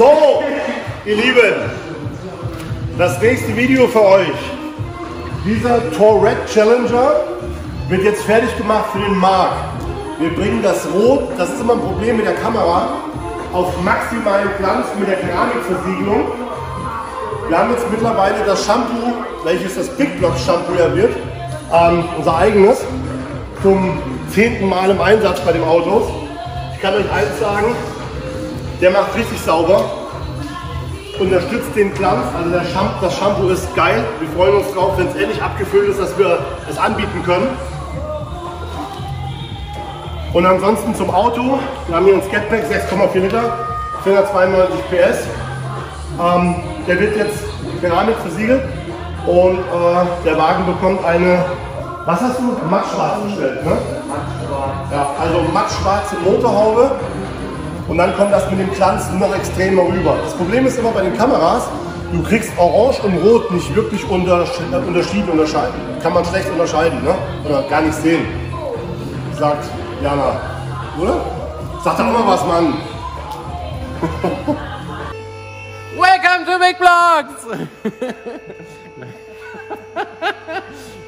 So, ihr Lieben, das nächste Video für euch. Dieser Tourette Challenger wird jetzt fertig gemacht für den Markt. Wir bringen das Rot, das ist immer ein Problem mit der Kamera, auf maximalen Glanz mit der Keramikversiegelung. Wir haben jetzt mittlerweile das Shampoo, welches das Big Block Shampoo ja wird, ähm, unser eigenes, zum zehnten Mal im Einsatz bei dem Autos. Ich kann euch eins sagen, der macht richtig sauber, unterstützt den Glanz, also der Shampoo, das Shampoo ist geil. Wir freuen uns drauf, wenn es endlich abgefüllt ist, dass wir es anbieten können. Und ansonsten zum Auto. Wir haben hier ein Skatpack 6,4 Liter, 492 PS. Ähm, der wird jetzt Keramik versiegelt und äh, der Wagen bekommt eine, was hast du? Mattschwarz bestellt, ne? Ja, also mattschwarze Motorhaube und dann kommt das mit dem Glanz noch extremer rüber. Das Problem ist immer bei den Kameras, du kriegst Orange und Rot nicht wirklich unterschieden, unterscheiden. Kann man schlecht unterscheiden, ne? oder gar nicht sehen. Sagt Jana, oder? Sag doch mal was, Mann. Welcome to Big Vlogs!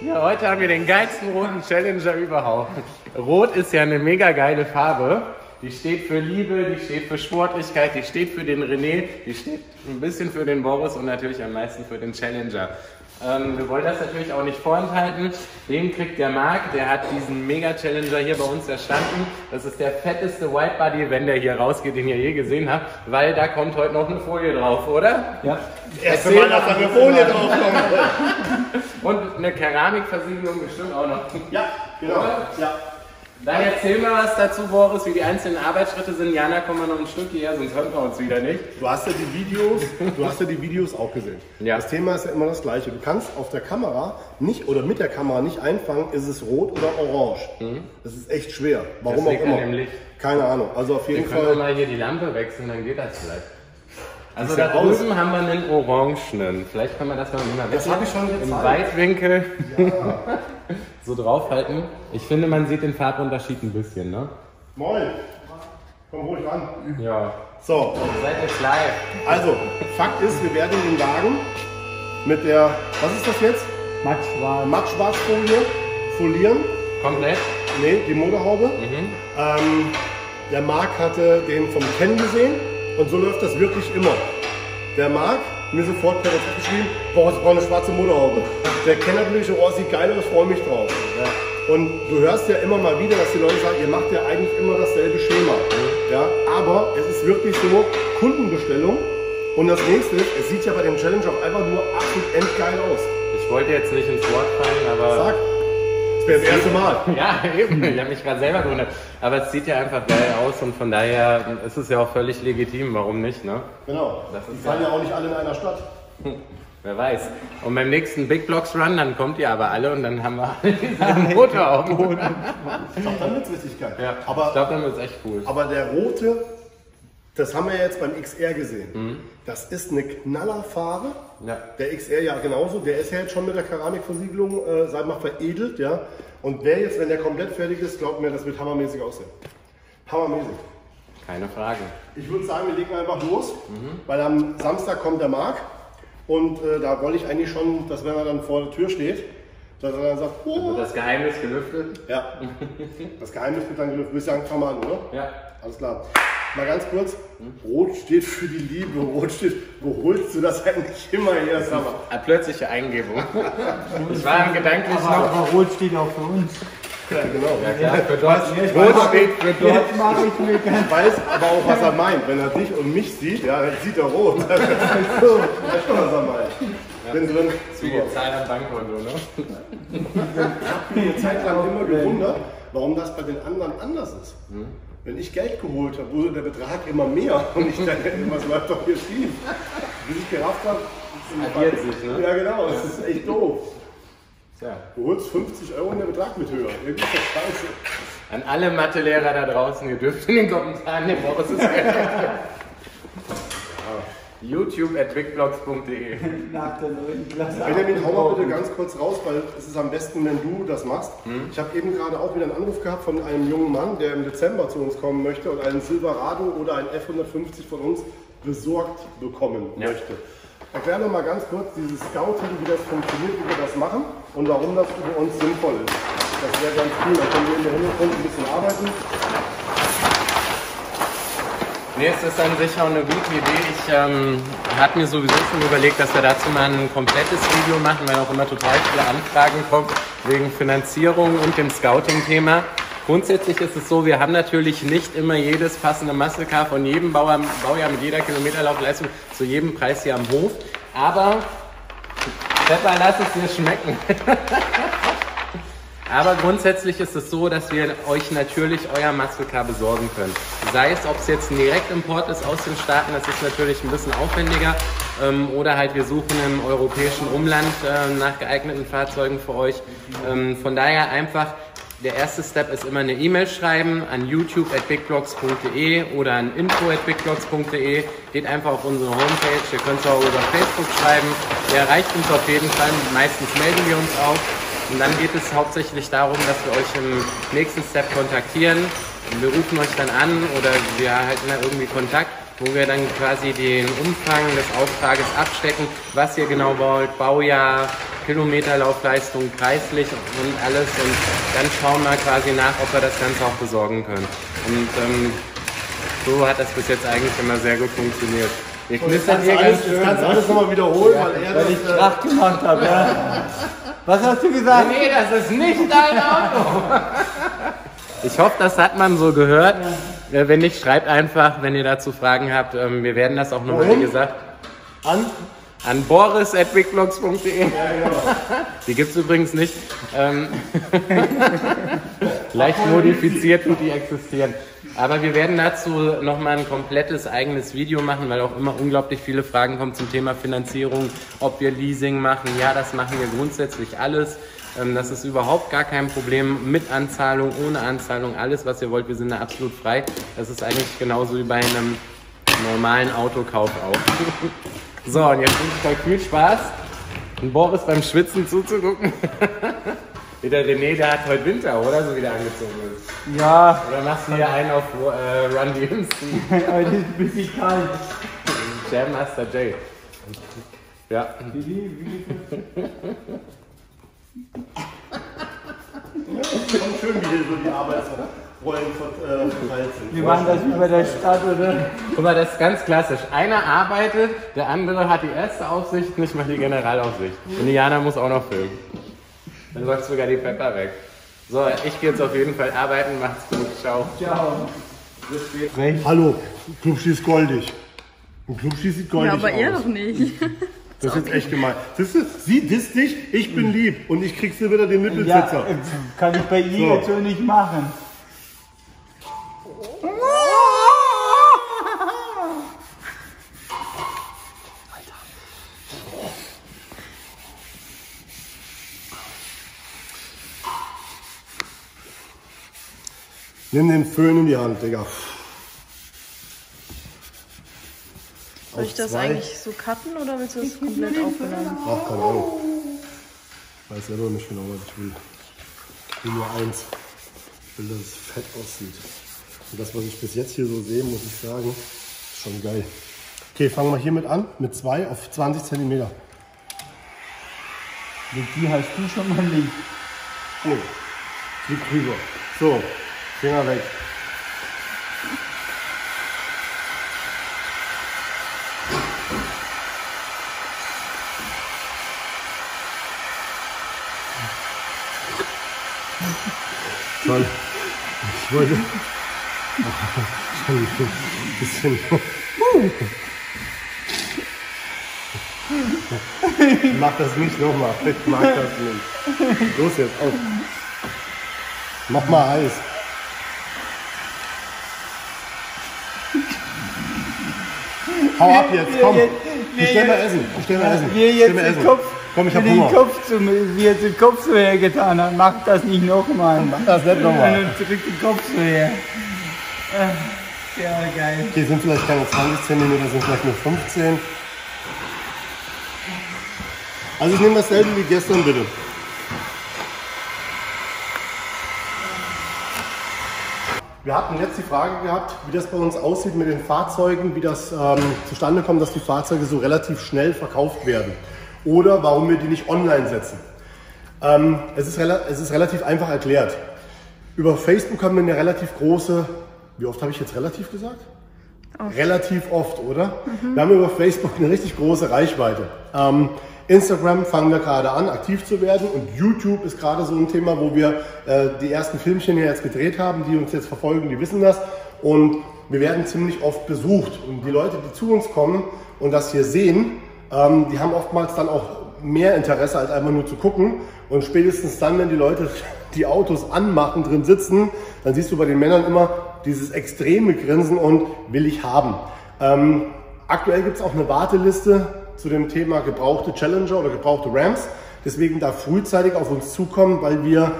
ja, heute haben wir den geilsten roten Challenger überhaupt. Rot ist ja eine mega geile Farbe. Die steht für Liebe, die steht für Sportlichkeit, die steht für den René, die steht ein bisschen für den Boris und natürlich am meisten für den Challenger. Ähm, wir wollen das natürlich auch nicht vorenthalten. Den kriegt der Marc, der hat diesen Mega-Challenger hier bei uns erstanden. Das ist der fetteste White Body, wenn der hier rausgeht, den ihr je gesehen habt, weil da kommt heute noch eine Folie drauf, oder? Ja. Erste Mal, dass da eine Folie drauf kommt. Und eine Keramikversiegelung bestimmt auch noch. Ja, genau. Ja. Dann erzähl mal was dazu, Boris, wie die einzelnen Arbeitsschritte sind. Jana, komm mal noch ein Stück hierher, sonst hören wir uns wieder nicht. Du hast ja die Videos, du hast ja die Videos auch gesehen. Ja. Das Thema ist ja immer das gleiche. Du kannst auf der Kamera nicht oder mit der Kamera nicht einfangen, ist es rot oder orange. Das ist echt schwer. Warum Das auch liegt an immer. dem Licht. Keine Ahnung. Also auf Wir jeden können Fall. mal hier die Lampe wechseln, dann geht das vielleicht. Also ja da aus. drüben haben wir einen Orangenen. Vielleicht können wir das mal mal Das habe ich schon im. Weitwinkel so draufhalten. Ich finde, man sieht den Farbunterschied ein bisschen, ne? Moin. Komm ruhig ran. Ja. So, Seid ihr live? also Fakt ist, wir werden den Wagen mit der, was ist das jetzt? Matschwarz. Mattschwarzfolie folieren. Komplett? Nee, die Motorhaube. Ähm, der Marc hatte den vom Ken gesehen und so läuft das wirklich immer. Der Marc, mir sofort per WhatsApp geschrieben, boah, ich brauche eine schwarze Motorhaube. Der Ken natürlich, oh, sieht geil aus, freue mich drauf. Und du hörst ja immer mal wieder, dass die Leute sagen, ihr macht ja eigentlich immer dasselbe Schema. Ja, aber es ist wirklich so, Kundenbestellung. Und das nächste es sieht ja bei dem Challenge auch einfach nur absolut endgeil aus. Ich wollte jetzt nicht ins Wort fallen, aber. Sag, wäre das erste Mal. Ja, eben. Ich habe mich gerade selber gewundert. Aber es sieht ja einfach geil aus und von daher ist es ja auch völlig legitim. Warum nicht, ne? Genau. Das Die fahren ja- auch nicht alle in einer Stadt. Wer weiß. Und beim nächsten Big Blocks Run, dann kommt ihr aber alle und dann haben wir alle diesen Motoraugen. Ich glaube, dann wird es richtig geil. Ja, ich Aber, glaube, dann wird es echt cool. aber der rote, das haben wir jetzt beim XR gesehen. Mhm. Das ist eine Knallerfarbe. Ja. Der XR ja genauso. Der ist ja jetzt schon mit der Keramikversiegelung, äh, sag mal, veredelt. Ja. Und der jetzt, wenn der komplett fertig ist, glaubt mir, das wird hammermäßig aussehen. Hammermäßig. Keine Frage. Ich würde sagen, wir legen einfach los, Mhm. weil am Samstag kommt der Marc. Und äh, da wollte ich eigentlich schon, dass wenn er dann vor der Tür steht, dass er dann sagt, oh, Wird das Geheimnis gelüftet? Ja. Das Geheimnis wird dann. Willst du sagen, fang mal an, oder? Ja. Alles klar. Mal ganz kurz. Rot steht für die Liebe. Rot steht. Wo holst du das eigentlich immer her? Sag mal. Eine plötzliche Eingebung. Ich war im gedanklich Aber, noch. aber Rot steht auch für uns. Ja, genau. Ja, klar, für Rot weiß- steht für dort. Jetzt mache ich mir ganz. Weiß aber auch, was er meint. Wenn er dich und mich sieht, ja, dann sieht er rot. Das ist schon, was er meint. Bin drin. Wie Super. gezahlt am Bankkonto, ne? Ich habe mir eine Zeit lang immer gewundert, warum das bei den anderen anders ist. Wenn ich Geld geholt habe, wurde der Betrag immer mehr und ich dachte, was läuft doch hier schief? Bis ich gerafft habe, Addiert sich, ne? Ja, genau, das ist echt doof. Tja. Du holst 50 Euro und der Betrag mit höher. Irgendwie ist das scheiße. An alle Mathelehrer da draußen, ihr dürft in den Kommentaren den Boris es YouTube at bigblogs.de. Nach der neunten Klasse. Benjamin, hau mal bitte ganz kurz raus, weil es ist am besten, wenn du das machst. Ich habe eben gerade auch wieder einen Anruf gehabt von einem jungen Mann, der im Dezember zu uns kommen möchte und einen Silverado oder ein F150 von uns besorgt bekommen Ja. möchte. Erklär doch mal ganz kurz dieses Scouting, wie das funktioniert, wie wir das machen und warum das für uns sinnvoll ist. Das wäre ganz cool, da können wir in der Hintergrund ein bisschen arbeiten. Nee, es ist an sich auch eine gute Idee. Ich ähm, hatte mir sowieso schon überlegt, dass wir dazu mal ein komplettes Video machen, weil auch immer total viele Anfragen kommen wegen Finanzierung und dem Scouting-Thema. Grundsätzlich ist es so, wir haben natürlich nicht immer jedes passende Muscle Car von jedem Bauer, Baujahr mit jeder Kilometerlaufleistung zu jedem Preis hier am Hof. Aber Pepper, lass es dir schmecken. Aber grundsätzlich ist es so, dass wir euch natürlich euer Muscle besorgen können. Sei es, ob es jetzt ein Direktimport ist aus den Staaten, das ist natürlich ein bisschen aufwendiger. Ähm, oder halt wir suchen im europäischen Umland äh, nach geeigneten Fahrzeugen für euch. Ähm, von daher einfach, der erste Step ist immer eine E-Mail schreiben an youtube at bigblogs.de oder an info at bigblogs.de. Geht einfach auf unsere Homepage, ihr könnt es auch über Facebook schreiben. Ihr erreicht uns auf jeden Fall, meistens melden wir uns auch. Und dann geht es hauptsächlich darum, dass wir euch im nächsten Step kontaktieren. Wir rufen euch dann an oder wir halten da irgendwie Kontakt, wo wir dann quasi den Umfang des Auftrages abstecken, was ihr genau wollt, Baujahr, Kilometerlaufleistung, preislich und alles. Und dann schauen wir quasi nach, ob wir das Ganze auch besorgen können. Und ähm, so hat das bis jetzt eigentlich immer sehr gut funktioniert. Knistern kannst hier du ganz schön. kannst du alles nochmal wiederholen, weil er Weil das, ich äh, Krach gemacht habe, ja. Was hast du gesagt? Nee, das ist nicht dein Auto. Ich hoffe, das hat man so gehört. Äh, Wenn nicht, schreibt einfach, wenn ihr dazu Fragen habt. Ähm, Wir werden das auch nochmal, wie gesagt, an. an boris.bigblogs.de. Die gibt es übrigens nicht. Ähm, Leicht modifiziert tut die existieren. Aber wir werden dazu nochmal ein komplettes eigenes Video machen, weil auch immer unglaublich viele Fragen kommen zum Thema Finanzierung, ob wir Leasing machen. Ja, das machen wir grundsätzlich alles. Ähm, Das ist überhaupt gar kein Problem mit Anzahlung, ohne Anzahlung, alles was ihr wollt. Wir sind da absolut frei. Das ist eigentlich genauso wie bei einem normalen Autokauf auch. So, und jetzt wünsche ich euch viel Spaß, und Boris beim Schwitzen zuzugucken. Wie der René, der hat heute Winter, oder? So wie der angezogen ist. Ja, Oder machst du hier einen auf äh, Run DMC? heute ist ein bisschen kalt. Jam Master J. Ja. Schon schön, wie hier so die Arbeitsrollen vert- äh, verteilt sind. Wir machen das über der Stadt, oder? Guck mal, das ist ganz klassisch. Einer arbeitet, der andere hat die erste Aufsicht, nicht mal die Generalaufsicht. Und Diana muss auch noch filmen. Dann läuft sogar die Pepper weg. So, ich gehe jetzt auf jeden Fall arbeiten. Macht's gut. Ciao. Ciao. Bis später. Hallo, Clubschi ist goldig. Ein Clubschi sieht goldig Ja, aber aus. er doch nicht. Das ist jetzt echt gemein. Siehst du, sie disst dich, ich bin lieb und ich kriegst dir wieder den Ja, Nippelsitzer. äh, kann ich bei ihr So. nicht machen. Nimm den Föhn in die Hand, Digga. Soll ich das zwei. eigentlich so cutten oder willst du das komplett aufgenommen? Ach, keine Ahnung. Ich weiß selber nicht genau, was ich will. Ich will nur eins. Ich will, dass es fett aussieht. Und das, was ich bis jetzt hier so sehe, muss ich sagen, ist schon geil. Okay, fangen wir hiermit an, mit zwei auf 20 cm. Die hast du schon mal nicht. Nee, flieg rüber. So, Finger weg. Toll. Ich wollte. Schon ein bisschen. Mach das nicht nochmal. Ich mag das nicht. Los jetzt, auf. Mach mal heiß. Hau ab jetzt, komm. Jetzt- Ich stell mal essen. Ich stell mal essen. Stell jetzt mal den essen. Kopf, Komm, ich hab den Hunger. Kopf zu, wie er den Kopf so hergetan hat, macht das nicht nochmal. Mach das nicht nochmal. Dann drückt den Kopf so her. Ja, geil. Okay, sind vielleicht keine 20 cm, sind vielleicht nur 15. Also ich nehme dasselbe wie gestern, bitte. Wir hatten jetzt die Frage gehabt, wie das bei uns aussieht mit den Fahrzeugen, wie das ähm, zustande kommt, dass die Fahrzeuge so relativ schnell verkauft werden. Oder warum wir die nicht online setzen. Ähm, es, ist es ist relativ einfach erklärt. Über Facebook haben wir eine relativ große, wie oft habe ich jetzt relativ gesagt? Relativ oft, oder? Wir haben über Facebook eine richtig große Reichweite. Ähm, Instagram fangen wir gerade an, aktiv zu werden. Und YouTube ist gerade so ein Thema, wo wir äh, die ersten Filmchen hier jetzt gedreht haben, die uns jetzt verfolgen, die wissen das. Und wir werden ziemlich oft besucht. Und die Leute, die zu uns kommen und das hier sehen, ähm, die haben oftmals dann auch mehr Interesse als einfach nur zu gucken. Und spätestens dann, wenn die Leute die Autos anmachen, drin sitzen, dann siehst du bei den Männern immer dieses extreme Grinsen und will ich haben. Ähm, aktuell gibt es auch eine Warteliste zu dem Thema gebrauchte Challenger oder gebrauchte Rams. Deswegen da frühzeitig auf uns zukommen, weil wir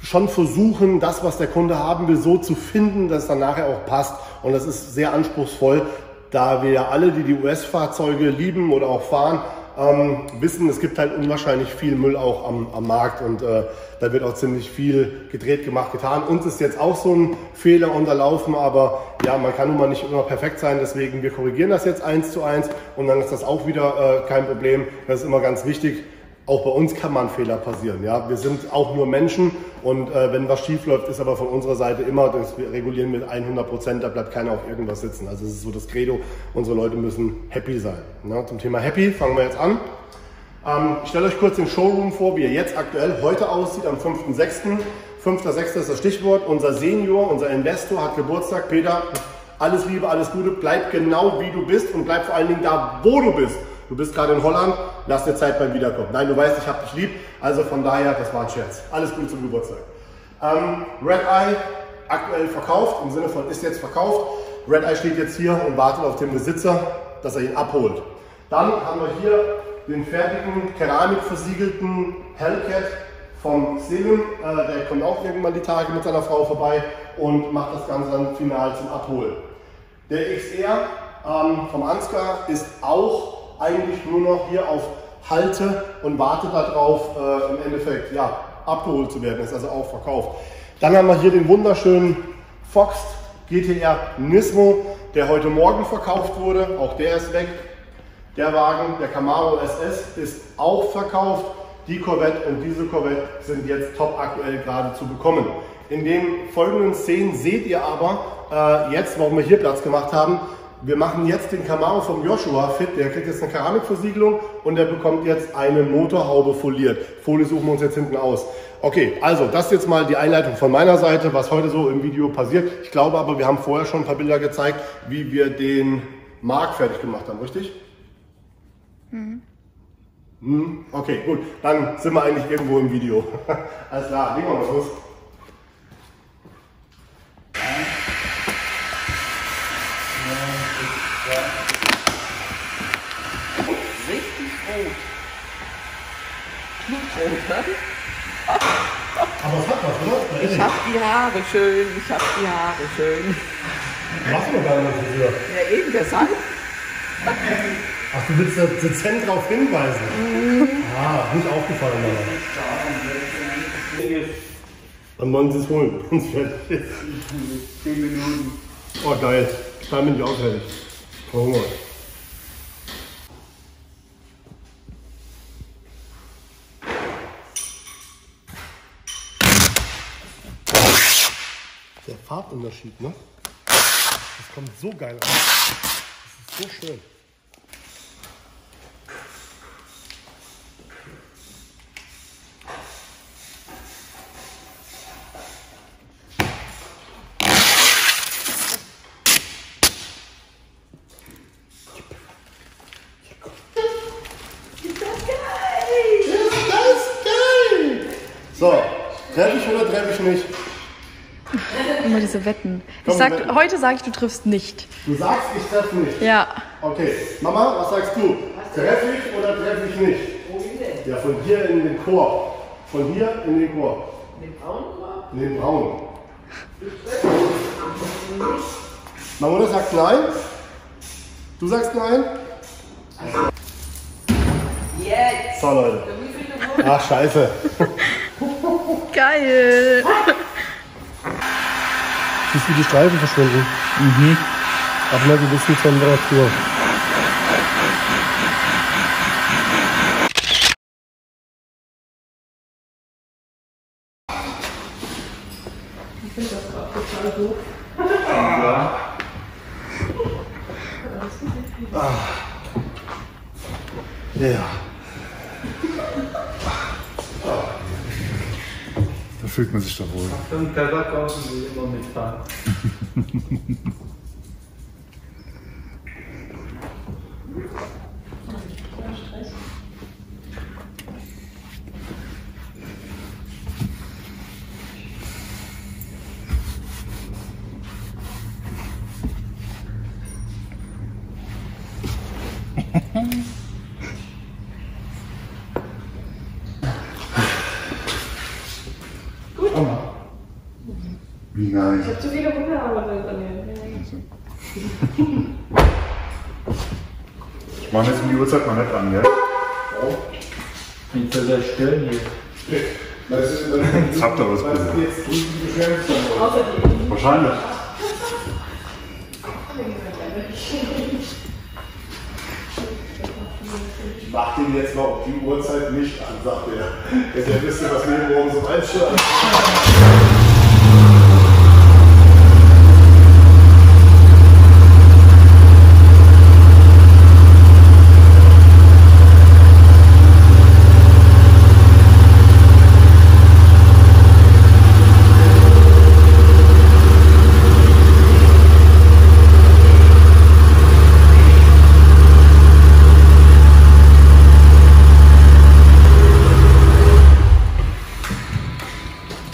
schon versuchen, das, was der Kunde haben will, so zu finden, dass es dann nachher auch passt. Und das ist sehr anspruchsvoll, da wir alle, die die US-Fahrzeuge lieben oder auch fahren, ähm, wissen, es gibt halt unwahrscheinlich viel Müll auch am, am Markt und äh, da wird auch ziemlich viel gedreht, gemacht, getan. Uns ist jetzt auch so ein Fehler unterlaufen, aber ja, man kann nun mal nicht immer perfekt sein, deswegen wir korrigieren das jetzt eins zu eins und dann ist das auch wieder äh, kein Problem. Das ist immer ganz wichtig. Auch bei uns kann mal ein Fehler passieren. Ja? Wir sind auch nur Menschen und äh, wenn was schief läuft, ist aber von unserer Seite immer, das wir regulieren mit 100 Prozent, da bleibt keiner auf irgendwas sitzen. Also es ist so das Credo, unsere Leute müssen happy sein. Ne? Zum Thema happy fangen wir jetzt an. Ähm, ich stelle euch kurz den Showroom vor, wie er jetzt aktuell heute aussieht, am 5.6. 5.6. ist das Stichwort. Unser Senior, unser Investor hat Geburtstag. Peter, alles Liebe, alles Gute. Bleib genau wie du bist und bleib vor allen Dingen da, wo du bist. Du bist gerade in Holland, lass dir Zeit beim Wiederkommen. Nein, du weißt, ich habe dich lieb. Also von daher, das war ein Scherz. Alles Gute zum Geburtstag. Ähm, Red Eye aktuell verkauft, im Sinne von ist jetzt verkauft. Red Eye steht jetzt hier und wartet auf den Besitzer, dass er ihn abholt. Dann haben wir hier den fertigen keramikversiegelten Hellcat vom Selim. Äh, der kommt auch irgendwann die Tage mit seiner Frau vorbei und macht das Ganze dann final zum Abholen. Der XR ähm, vom Ansgar ist auch eigentlich nur noch hier auf Halte und wartet darauf, äh, im Endeffekt ja, abgeholt zu werden. Ist also auch verkauft. Dann haben wir hier den wunderschönen Fox GTR Nismo, der heute Morgen verkauft wurde. Auch der ist weg. Der Wagen, der Camaro SS, ist auch verkauft. Die Corvette und diese Corvette sind jetzt top aktuell gerade zu bekommen. In den folgenden Szenen seht ihr aber äh, jetzt, warum wir hier Platz gemacht haben, wir machen jetzt den Camaro vom Joshua fit. Der kriegt jetzt eine Keramikversiegelung und der bekommt jetzt eine Motorhaube foliert. Folie suchen wir uns jetzt hinten aus. Okay, also das ist jetzt mal die Einleitung von meiner Seite, was heute so im Video passiert. Ich glaube aber, wir haben vorher schon ein paar Bilder gezeigt, wie wir den Mark fertig gemacht haben, richtig? Hm, okay, gut. Dann sind wir eigentlich irgendwo im Video. Alles klar, legen wir mal los. Richtig rot. Blutrot, ne? Aber es hat was, oder? Ich hab die Haare schön, ich hab die Haare schön. Machst du noch gar nicht Friseur. Ja, eben deshalb. Ach, du willst da dezent darauf hinweisen? Ah, nicht aufgefallen, aber. Wann wollen Sie es holen? Wenn's fertig ist. 10 Minuten. Oh, geil. Dann bin ich auch fertig. Verhungert. Farbunterschied, ne? Das kommt so geil an. Das ist so schön. Das ist geil! So, treffe ich oder treffe ich nicht? Immer diese Wetten. Ich Komm, sag, Wetten. heute sage ich, du triffst nicht. Du sagst, ich treffe nicht. Ja. Okay, Mama, was sagst du? Treffe ich oder treffe ich nicht? Ja, von hier in den Chor. Von hier in den Chor. In den braunen. Meine Mutter sagt nein. Du sagst nein? Jetzt! So, Leute. Ach, scheiße. Geil. Siehst du die Streifen verschwinden? Mhm. Ab einer gewissen Temperatur. Da fühlt man sich doch wohl. Und kaufen immer nein. Zu viele Hunger aber dann. Ich mache jetzt um die Uhrzeit mal nicht an, ja? Nicht so sehr stören hier. Jetzt habt ihr was bitte. Wahrscheinlich. Ich mach den jetzt mal auf die Uhrzeit nicht an, sagt er. Jetzt ja wisst ihr, was wir morgen so einstellen.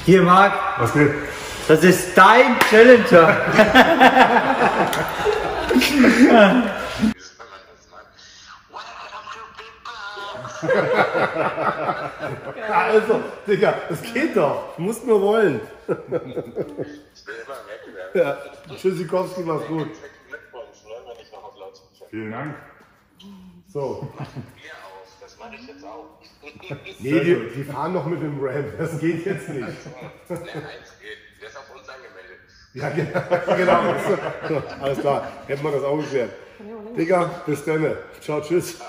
Hier, Marc, Was geht? das ist dein Challenger. Also, Digga, das geht doch. Du musst nur wollen. ja. Tschüssikowski, mach's gut. Vielen Dank. So. Das mache ich jetzt auch. Nee, die, die fahren noch mit dem Ram. Das geht jetzt nicht. Ne, eins geht. Der ist auf uns angemeldet. Ja, genau. genau. Alles klar. Hätten wir das auch geklärt. Digga, bis dann. Ciao, tschüss.